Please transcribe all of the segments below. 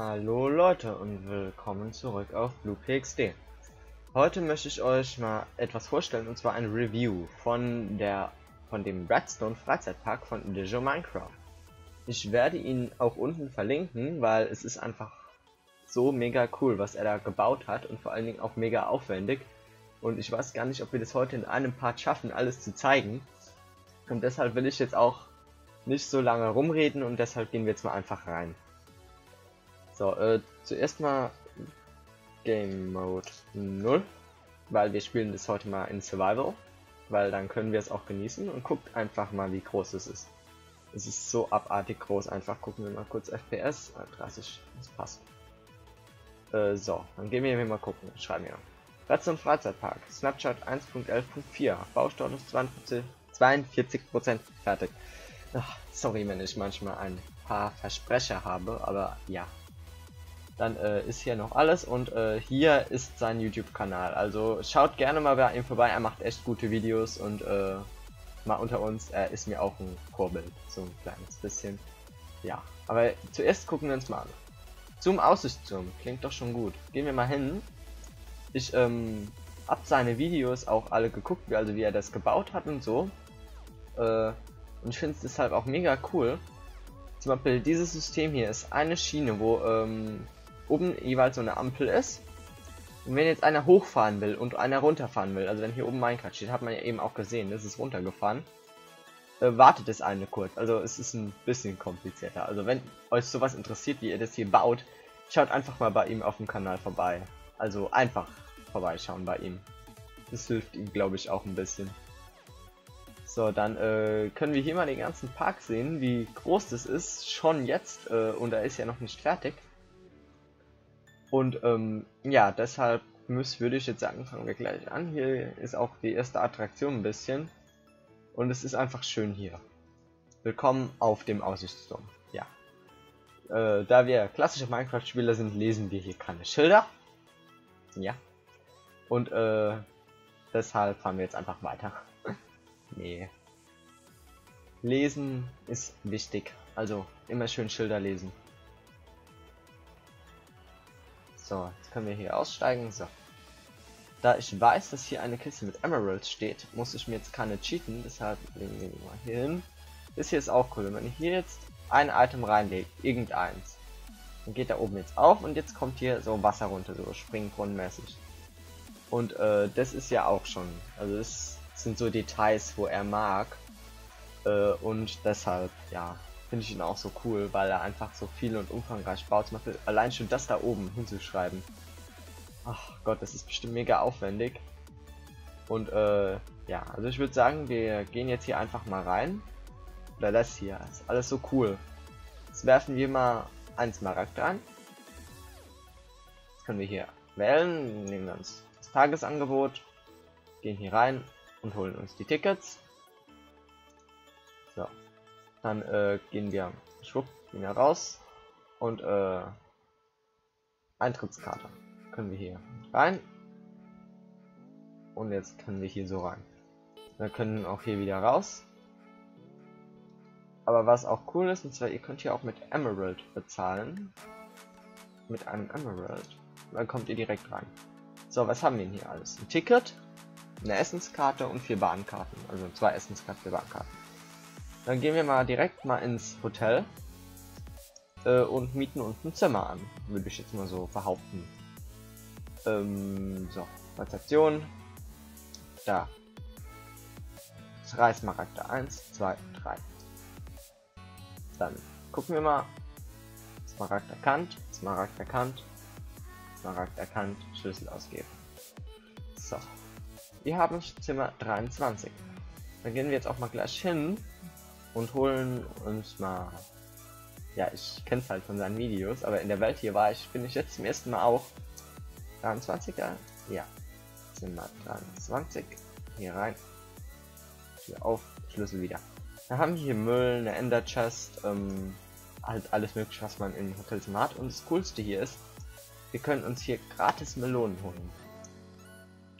Hallo Leute und willkommen zurück auf BluePXD. Heute möchte ich euch mal etwas vorstellen und zwar ein Review von der von dem Redstone Freizeitpark von Dijon Minecraft. Ich werde ihn auch unten verlinken, weil es ist einfach so mega cool, was er da gebaut hat und vor allen Dingen auch mega aufwendig. Und ich weiß gar nicht, ob wir das heute in einem Part schaffen, alles zu zeigen. Und deshalb will ich jetzt auch nicht so lange rumreden und deshalb gehen wir jetzt mal einfach rein. So, äh, zuerst mal Game Mode 0, weil wir spielen das heute mal in Survival, weil dann können wir es auch genießen und guckt einfach mal, wie groß es ist. Es ist so abartig groß, einfach gucken wir mal kurz FPS, 30, das passt. Äh, so, dann gehen wir hier mal gucken, schreiben wir. Platz und Freizeitpark, Snapchat 1.11.4, Baustatus 42% fertig. Ach, sorry, wenn ich manchmal ein paar Versprecher habe, aber ja. Dann äh, ist hier noch alles und äh, hier ist sein YouTube-Kanal. Also schaut gerne mal bei ihm vorbei, er macht echt gute Videos und äh, mal unter uns, er ist mir auch ein Vorbild, so ein kleines bisschen. Ja, aber zuerst gucken wir uns mal an. Zum Aussichtsturm, klingt doch schon gut. Gehen wir mal hin. Ich ähm, hab seine Videos auch alle geguckt, also wie er das gebaut hat und so. Äh, und ich finde es deshalb auch mega cool. Zum Beispiel dieses System hier ist eine Schiene, wo ähm, oben jeweils so eine Ampel ist. Und wenn jetzt einer hochfahren will und einer runterfahren will, also wenn hier oben Minecraft steht, hat man ja eben auch gesehen, das ist runtergefahren, äh, wartet es eine kurz. Also es ist ein bisschen komplizierter. Also wenn euch sowas interessiert, wie ihr das hier baut, schaut einfach mal bei ihm auf dem Kanal vorbei. Also einfach vorbeischauen bei ihm. Das hilft ihm, glaube ich, auch ein bisschen. So, dann äh, können wir hier mal den ganzen Park sehen, wie groß das ist, schon jetzt, äh, und er ist ja noch nicht fertig. Und ähm, ja, deshalb muss, würde ich jetzt sagen, fangen wir gleich an. Hier ist auch die erste Attraktion ein bisschen. Und es ist einfach schön hier. Willkommen auf dem Aussichtsturm. Ja. Äh, da wir klassische Minecraft-Spieler sind, lesen wir hier keine Schilder. Ja. Und äh, deshalb fahren wir jetzt einfach weiter. nee. Lesen ist wichtig. Also immer schön Schilder lesen. So, jetzt können wir hier aussteigen. So. Da ich weiß, dass hier eine Kiste mit Emeralds steht, muss ich mir jetzt keine cheaten, deshalb legen wir die mal hier hin. Das hier ist auch cool, wenn ich hier jetzt ein Item reinlege, irgendeins, dann geht da oben jetzt auf und jetzt kommt hier so Wasser runter, so springbrunnenmäßig. Und äh, das ist ja auch schon, also das sind so Details, wo er mag. Äh, und deshalb, ja, finde ich ihn auch so cool, weil er einfach so viel und umfangreich baut. Zum Beispiel allein schon das da oben hinzuschreiben. Ach Gott, das ist bestimmt mega aufwendig. Und äh, ja, also ich würde sagen, wir gehen jetzt hier einfach mal rein. Oder das hier, ist alles so cool. Jetzt werfen wir mal ein Smaragd rein. Jetzt können wir hier wählen, nehmen wir uns das Tagesangebot, gehen hier rein und holen uns die Tickets. Dann äh, gehen wir schwupp, gehen wir raus und äh, Eintrittskarte können wir hier rein und jetzt können wir hier so rein. Wir können auch hier wieder raus. Aber was auch cool ist, und zwar ihr könnt hier auch mit Emerald bezahlen. Mit einem Emerald. Dann kommt ihr direkt rein. So, was haben wir denn hier alles? Ein Ticket, eine Essenskarte und vier Bahnkarten. Also zwei Essenskarten, vier Bahnkarten. Dann gehen wir mal direkt mal ins Hotel äh, und mieten uns ein Zimmer an, würde ich jetzt mal so behaupten. Ähm, so, Transaktion. Da. Drei Smaragde. 1, 2, 3. Dann gucken wir mal. Smaragd erkannt, Smaragd erkannt, Smaragd erkannt, Schlüssel ausgeben. So. Wir haben Zimmer 23. Dann gehen wir jetzt auch mal gleich hin und holen uns mal. Ja, ich kenne es halt von seinen Videos, aber in der Welt hier war ich, bin ich jetzt zum ersten Mal auch. 23er? Ja. Zimmer 23. Hier rein. Tür auf, Schlüssel wieder. Dann haben wir hier Müll, eine Ender Chest, ähm, halt alles mögliche, was man in Hotelzimmer hat. Und das coolste hier ist, wir können uns hier gratis Melonen holen.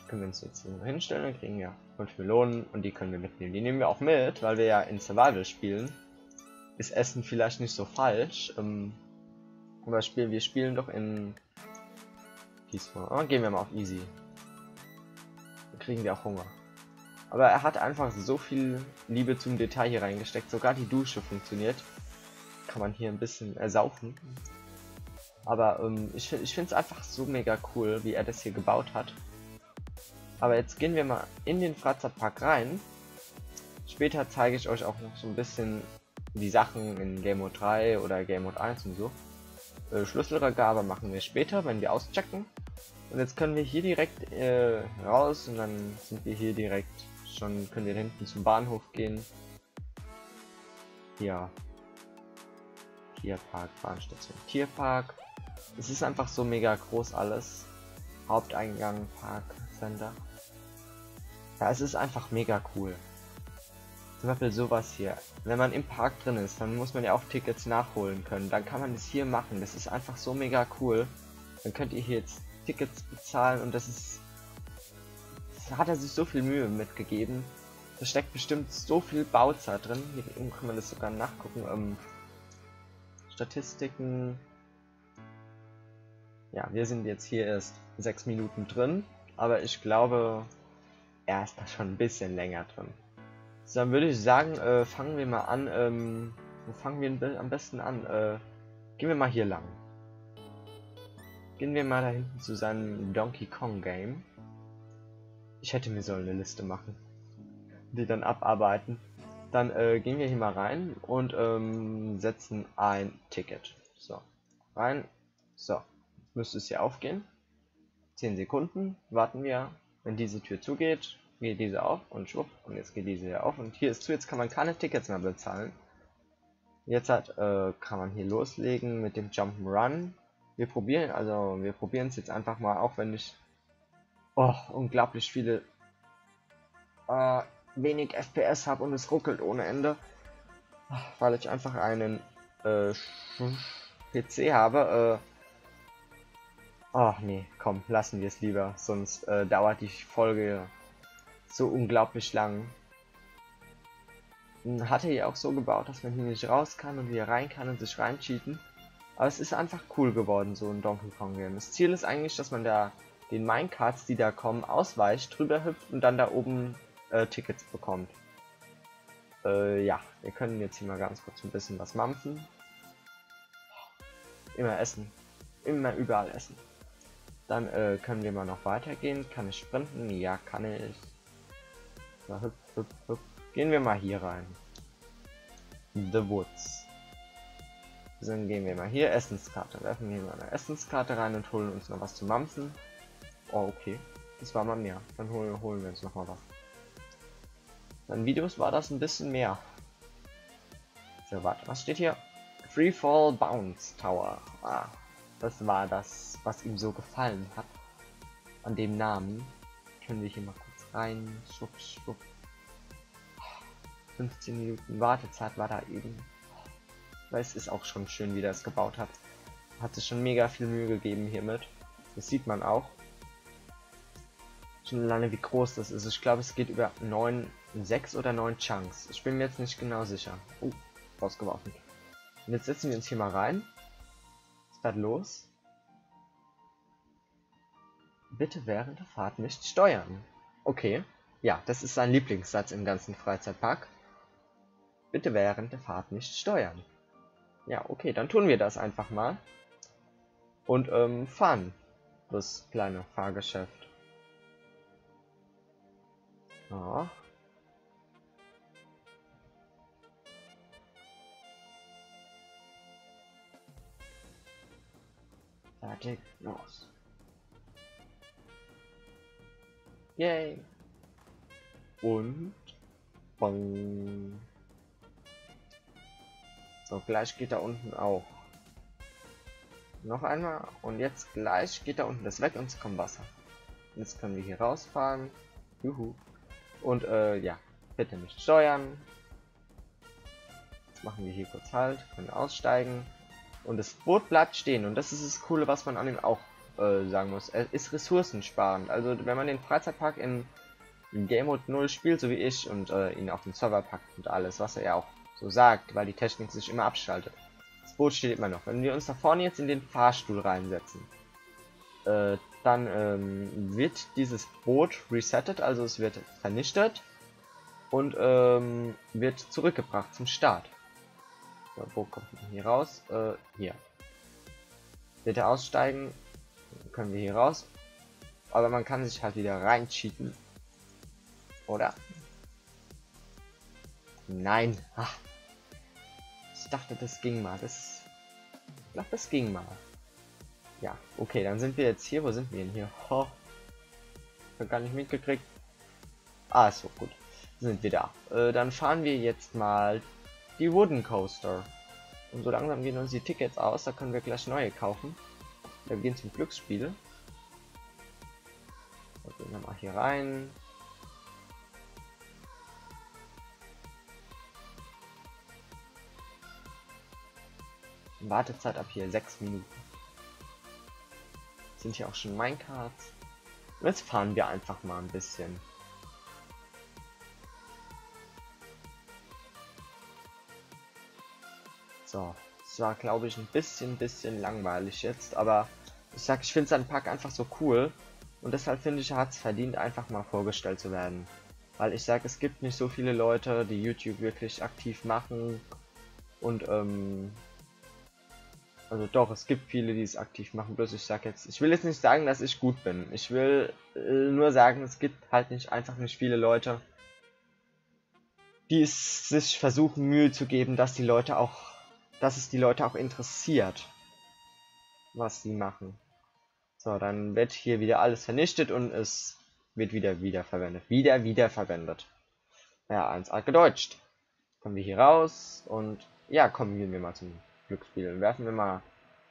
Können wir uns jetzt hier hinstellen, dann kriegen wir 5 Melonen und die können wir mitnehmen. Die nehmen wir auch mit, weil wir ja in Survival spielen. Ist Essen vielleicht nicht so falsch. Ähm, zum Beispiel, wir spielen doch in diesmal. Oh, gehen wir mal auf Easy. Dann kriegen wir auch Hunger. Aber er hat einfach so viel Liebe zum Detail hier reingesteckt. Sogar die Dusche funktioniert. Kann man hier ein bisschen ersaufen. Aber ähm, ich, ich finde es einfach so mega cool, wie er das hier gebaut hat. Aber jetzt gehen wir mal in den Freizeitpark rein. Später zeige ich euch auch noch so ein bisschen die Sachen in Game Mode 3 oder Game Mode 1 und so. Äh, Schlüsselvergabe machen wir später, wenn wir auschecken. Und jetzt können wir hier direkt äh, raus und dann sind wir hier direkt schon, können wir hinten zum Bahnhof gehen. Ja. Tierpark, Bahnstation, Tierpark. Es ist einfach so mega groß alles. Haupteingang, Park, Center. Ja, es ist einfach mega cool. Zum Beispiel sowas hier. Wenn man im Park drin ist, dann muss man ja auch Tickets nachholen können. Dann kann man das hier machen. Das ist einfach so mega cool. Dann könnt ihr hier jetzt Tickets bezahlen und das ist... Das hat er sich so viel Mühe mitgegeben. Da steckt bestimmt so viel Bauzeit drin. Hier kann man das sogar nachgucken. Ähm, Statistiken. Ja, wir sind jetzt hier erst sechs Minuten drin. Aber ich glaube, er ist da schon ein bisschen länger drin. So, dann würde ich sagen, äh, fangen wir mal an. Ähm, wo fangen wir am besten an? Äh, gehen wir mal hier lang. Gehen wir mal da hinten zu seinem Donkey Kong Game. Ich hätte mir so eine Liste machen. Die dann abarbeiten. Dann äh, gehen wir hier mal rein und ähm, setzen ein Ticket. So. Rein. So. müsste es hier aufgehen. 10 Sekunden warten wir. Wenn diese Tür zugeht, geht diese auf und schwupp. Und jetzt geht diese hier auf. Und hier ist zu, jetzt kann man keine Tickets mehr bezahlen. Jetzt hat, äh, kann man hier loslegen mit dem Jump'n'Run. Wir probieren, also wir probieren es jetzt einfach mal, auch wenn ich oh, unglaublich viele äh, wenig FPS habe und es ruckelt ohne Ende, weil ich einfach einen äh, PC habe. Ach nee, komm, lassen wir es lieber, sonst äh, dauert die Folge so unglaublich lang. Hat er ja auch so gebaut, dass man hier nicht raus kann und wieder rein kann und sich reincheaten. Aber es ist einfach cool geworden, so ein Donkey Kong Game. Das Ziel ist eigentlich, dass man da den Minecarts, die da kommen, ausweicht, drüber hüpft und dann da oben äh, Tickets bekommt. Äh, ja, wir können jetzt hier mal ganz kurz ein bisschen was mampfen. Immer essen. Immer überall essen. Dann äh, können wir mal noch weitergehen. Kann ich sprinten? Ja, kann ich. So, hüp, hüp, hüp. Gehen wir mal hier rein. The Woods. Dann gehen wir mal hier, Essenskarte. Werfen wir mal eine Essenskarte rein und holen uns noch was zu mampfen. Oh, okay. Das war mal mehr. Dann holen, holen wir uns noch mal was. Dann Videos war das ein bisschen mehr. So, warte, was steht hier? Freefall Bounce Tower. Ah, das war das, was ihm so gefallen hat. An dem Namen. Können wir hier mal kurz rein. Schwupp, schwupp. 15 Minuten Wartezeit war da eben. Weil es ist auch schon schön, wie es gebaut hat. Hat sich schon mega viel Mühe gegeben hiermit. Das sieht man auch. Schon lange wie groß das ist. Ich glaube, es geht über 9, 6 oder 9 Chunks. Ich bin mir jetzt nicht genau sicher. Oh, rausgeworfen. Und jetzt setzen wir uns hier mal rein. Start los. Bitte während der Fahrt nicht steuern. Okay. Ja, das ist sein Lieblingssatz im ganzen Freizeitpark. Bitte während der Fahrt nicht steuern. Ja, okay, dann tun wir das einfach mal. Und ähm, fahren. Das kleine Fahrgeschäft. Ja. Fertig, los. Yay. Und bang. So, gleich geht da unten auch. Noch einmal und jetzt gleich geht da unten das weg und es kommt Wasser. Jetzt können wir hier rausfahren. Juhu. Und äh, ja, bitte nicht steuern. Jetzt machen wir hier kurz Halt, können aussteigen. Und das Boot bleibt stehen. Und das ist das Coole, was man an ihm auch äh, sagen muss. Er ist ressourcensparend. Also wenn man den Freizeitpark in, in Game Mode 0 spielt, so wie ich, und äh, ihn auf den Server packt und alles, was er ja auch so sagt, weil die Technik sich immer abschaltet. Das Boot steht immer noch. Wenn wir uns da vorne jetzt in den Fahrstuhl reinsetzen, äh, dann ähm, wird dieses Boot resettet, also es wird vernichtet und ähm, wird zurückgebracht zum Start. Wo kommt man hier raus? Äh, hier. Bitte aussteigen. Können wir hier raus. Aber man kann sich halt wieder rein cheaten. Oder? Nein. Ach. Ich dachte, das ging mal. Das. Ich glaube, das ging mal. Ja, okay, dann sind wir jetzt hier. Wo sind wir denn hier? Oh. Ich hab gar nicht mitgekriegt. Ah, so gut. Sind wir da. Äh, dann fahren wir jetzt mal die Wooden Coaster. Und so langsam gehen uns die Tickets aus. Da können wir gleich neue kaufen. Wir gehen zum Glücksspiel. Wir gehen nochmal hier rein. Wartezeit ab hier 6 Minuten. Sind hier auch schon Minecarts. Und jetzt fahren wir einfach mal ein bisschen. So, es war glaube ich ein bisschen, bisschen langweilig jetzt, aber ich sag, ich finde seinen Pack einfach so cool und deshalb finde ich, er hat es verdient, einfach mal vorgestellt zu werden. Weil ich sag, es gibt nicht so viele Leute, die YouTube wirklich aktiv machen und ähm, also doch, es gibt viele, die es aktiv machen, bloß ich sag jetzt, ich will jetzt nicht sagen, dass ich gut bin. Ich will äh, nur sagen, es gibt halt nicht einfach nicht viele Leute, die es sich versuchen Mühe zu geben, dass die Leute auch, dass es die Leute auch interessiert, was sie machen. So, dann wird hier wieder alles vernichtet und es wird wieder wiederverwendet. Wieder wiederverwendet. Ja, 1A gedeutscht. Kommen wir hier raus und ja, kommen wir mal zum Glücksspiel. Werfen wir mal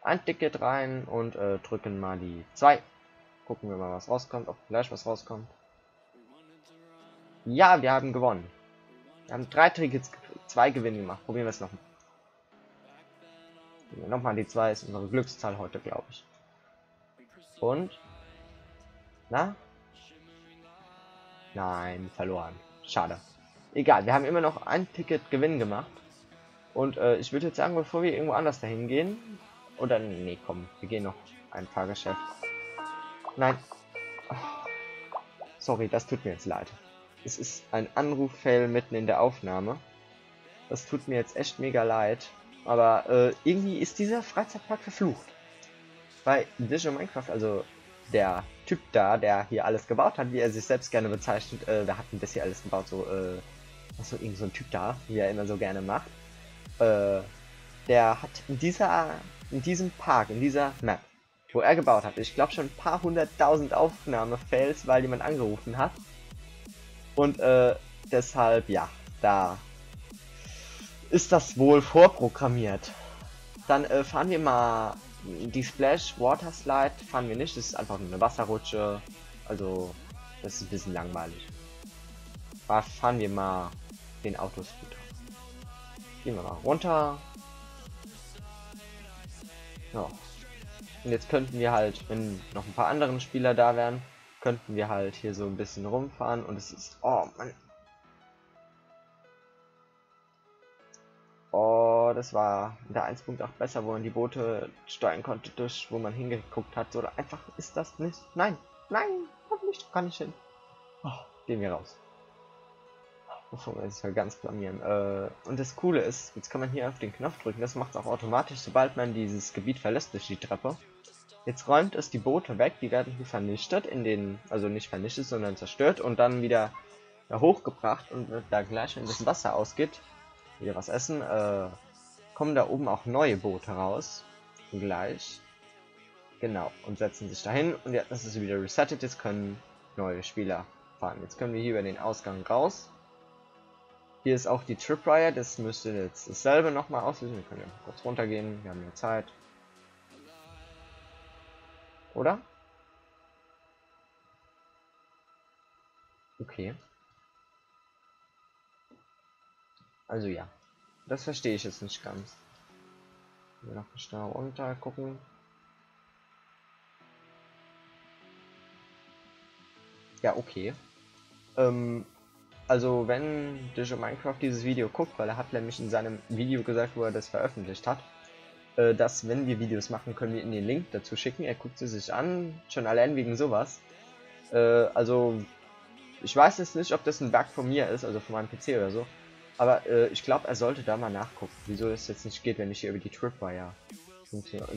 ein Ticket rein und äh, drücken mal die 2. Gucken wir mal, was rauskommt, ob gleich was rauskommt. Ja, wir haben gewonnen. Wir haben drei Tickets, zwei Gewinne gemacht. Probieren wir es noch. Nochmal die 2 ist unsere Glückszahl heute, glaube ich. Und? Na? Nein, verloren. Schade. Egal, wir haben immer noch ein Ticket Gewinn gemacht. Und äh, ich würde jetzt sagen, bevor wir irgendwo anders dahin gehen, oder nee, komm, wir gehen noch ein Fahrgeschäft. Nein. Ach, sorry, das tut mir jetzt leid. Es ist ein Anruf-Fail mitten in der Aufnahme. Das tut mir jetzt echt mega leid. Aber äh, irgendwie ist dieser Freizeitpark verflucht. Bei Digital Minecraft, also der Typ da, der hier alles gebaut hat, wie er sich selbst gerne bezeichnet, äh, der hat ein bisschen alles gebaut, so, äh, was so irgend so ein Typ da, wie er immer so gerne macht äh, der hat in dieser, in diesem Park, in dieser Map, wo er gebaut hat, ich glaube schon ein paar hunderttausend Aufnahmefails, weil jemand angerufen hat. Und äh, deshalb, ja, da ist das wohl vorprogrammiert. Dann äh, fahren wir mal die Splash Water Slide, fahren wir nicht, das ist einfach nur eine Wasserrutsche. Also, das ist ein bisschen langweilig. Fahren wir mal den Autoscooter. Gehen wir mal runter. Ja. Und jetzt könnten wir halt, wenn noch ein paar anderen Spieler da wären, könnten wir halt hier so ein bisschen rumfahren und es ist, oh man. Oh, das war in der 1.8 besser, wo man die Boote steuern konnte, durch wo man hingeguckt hat. Oder einfach ist das nicht. Nein, nein, hoffentlich kann ich hin. Oh, gehen wir raus. Bevor wir uns ganz blamieren. Äh, und das Coole ist, jetzt kann man hier auf den Knopf drücken. Das macht es auch automatisch, sobald man dieses Gebiet verlässt durch die Treppe. Jetzt räumt es die Boote weg, die werden hier vernichtet in den, also nicht vernichtet, sondern zerstört und dann wieder ja, hochgebracht und wird da gleich, wenn das Wasser ausgeht, wieder was essen, äh, kommen da oben auch neue Boote raus. Gleich. Genau. Und setzen sich dahin und jetzt ist es wieder resettet, jetzt können neue Spieler fahren. Jetzt können wir hier über den Ausgang raus. Hier ist auch die Tripwire, das müsste jetzt dasselbe nochmal auslösen. Wir können ja kurz runtergehen, wir haben ja Zeit. Oder? Okay. Also ja. Das verstehe ich jetzt nicht ganz. Wir noch schnell runter gucken. Ja, okay. Ähm, also wenn Digital Minecraft dieses Video guckt, weil er hat nämlich in seinem Video gesagt, wo er das veröffentlicht hat, äh, dass wenn wir Videos machen, können wir ihm den Link dazu schicken. Er guckt sie sich an, schon allein wegen sowas. Äh, also, ich weiß jetzt nicht, ob das ein Bug von mir ist, also von meinem PC oder so. Aber äh, ich glaube, er sollte da mal nachgucken, wieso es jetzt nicht geht, wenn ich hier über die Tripwire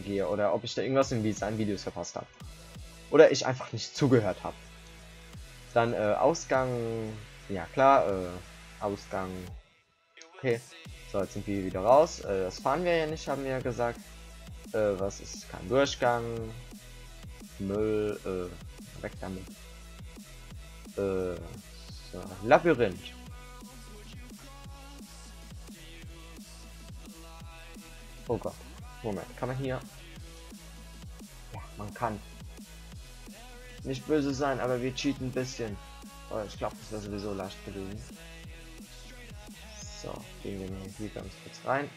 gehe. Oder ob ich da irgendwas in seinen Videos verpasst habe. Oder ich einfach nicht zugehört habe. Dann äh, Ausgang, ja klar, äh, Ausgang, okay. So, jetzt sind wir wieder raus. Äh, das fahren wir ja nicht, haben wir ja gesagt. Äh, was ist kein Durchgang? Müll, äh, weg damit. Äh, so, Labyrinth. Oh Gott. Moment, kann man hier... Ja, man kann. Nicht böse sein, aber wir cheaten ein bisschen. Oh, ich glaube, das wäre sowieso leicht gewesen. So, gehen wir hier ganz kurz rein.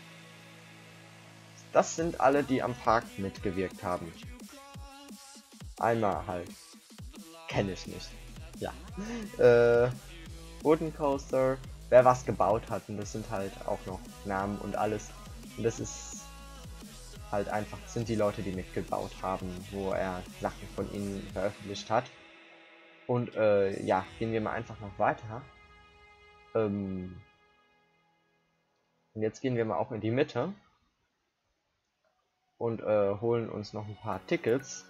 Das sind alle, die am Park mitgewirkt haben. Einmal halt. Kenne ich nicht. Ja. Äh, Wooden Coaster. Wer was gebaut hat. Und das sind halt auch noch Namen und alles. Und das ist halt einfach sind die Leute, die mitgebaut haben, wo er Sachen von ihnen veröffentlicht hat. Und äh, ja, gehen wir mal einfach noch weiter. Ähm und jetzt gehen wir mal auch in die Mitte und äh, holen uns noch ein paar Tickets,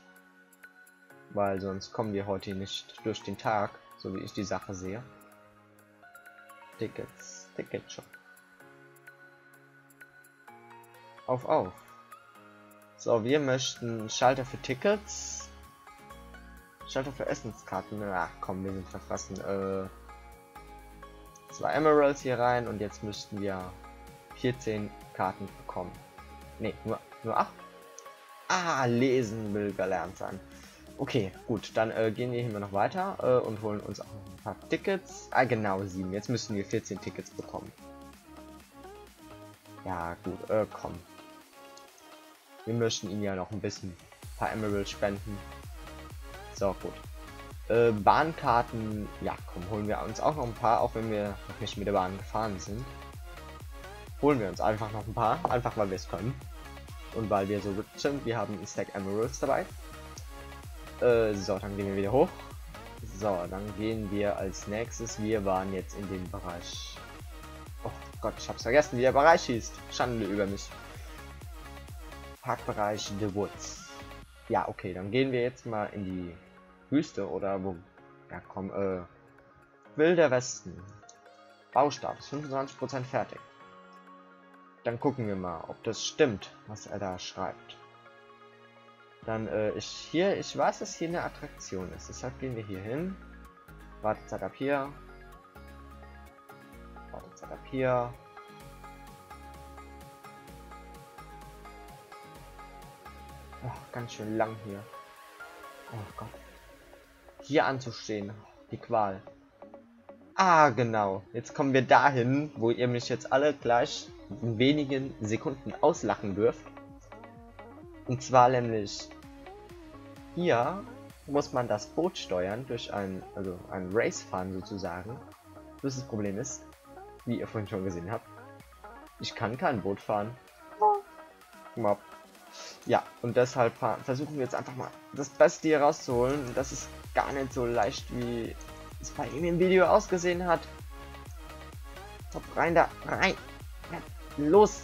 weil sonst kommen wir heute nicht durch den Tag, so wie ich die Sache sehe. Tickets, Ticketshop. Auf, auf. So, wir möchten Schalter für Tickets. Schalter für Essenskarten. Ach komm, wir sind verfressen. Äh, zwei Emeralds hier rein und jetzt müssten wir 14 Karten bekommen. Ne, nur, nur 8. Ah, lesen will gelernt sein. Okay, gut, dann äh, gehen wir hier noch weiter äh, und holen uns auch ein paar Tickets. Ah, genau, 7. Jetzt müssen wir 14 Tickets bekommen. Ja, gut, äh, komm. Wir möchten ihn ja noch ein bisschen ein paar Emeralds spenden. So, gut. Äh, Bahnkarten, ja, komm, holen wir uns auch noch ein paar, auch wenn wir noch nicht mit der Bahn gefahren sind. Holen wir uns einfach noch ein paar, einfach weil wir es können. Und weil wir so gut sind, wir haben ein Stack Emeralds dabei. Äh, so, dann gehen wir wieder hoch. So, dann gehen wir als nächstes, wir waren jetzt in dem Bereich. Oh Gott, ich hab's vergessen, wie der Bereich hieß. Schande über mich. Parkbereich The Woods. Ja, okay, dann gehen wir jetzt mal in die Wüste oder wo? Ja, komm, äh, Wilder Westen. Baustatus 25% fertig. Dann gucken wir mal, ob das stimmt, was er da schreibt. Dann, äh, ich hier, ich weiß, dass hier eine Attraktion ist. Deshalb gehen wir hier hin. Wartezeit ab hier. Wartezeit ab hier. Oh, ganz schön lang hier. Oh Gott. Hier anzustehen. Die Qual. Ah, genau. Jetzt kommen wir dahin, wo ihr mich jetzt alle gleich in wenigen Sekunden auslachen dürft. Und zwar nämlich hier muss man das Boot steuern durch ein, also ein Race fahren sozusagen. Das, Problem ist, wie ihr vorhin schon gesehen habt, ich kann kein Boot fahren. Ja, und deshalb versuchen wir jetzt einfach mal das Beste hier rauszuholen. Das ist gar nicht so leicht, wie es bei ihm im Video ausgesehen hat. Top rein da, rein. Los.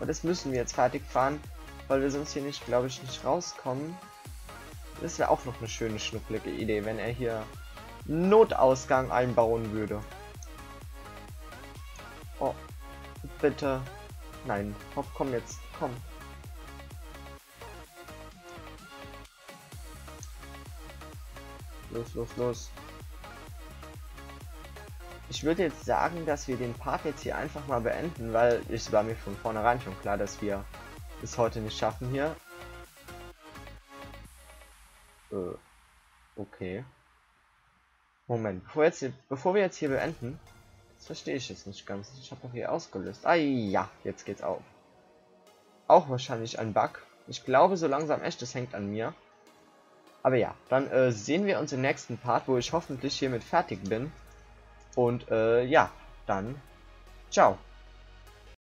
Und das müssen wir jetzt fertig fahren, weil wir sonst hier nicht, glaube ich, nicht rauskommen. Das wäre auch noch eine schöne, schnucklige Idee, wenn er hier Notausgang einbauen würde. Oh, bitte. Nein, hopp, komm jetzt, komm. Los, los, los. Ich würde jetzt sagen, dass wir den Part jetzt hier einfach mal beenden, weil es war mir von vornherein schon klar, dass wir es heute nicht schaffen hier. Äh, okay. Moment, bevor, jetzt bevor wir jetzt hier beenden, das verstehe ich jetzt nicht ganz. Ich habe doch hier ausgelöst. Ah ja, jetzt geht's auf. Auch wahrscheinlich ein Bug. Ich glaube so langsam echt, es hängt an mir. Aber ja, dann äh, sehen wir uns im nächsten Part, wo ich hoffentlich hiermit fertig bin. Und äh, ja, dann ciao.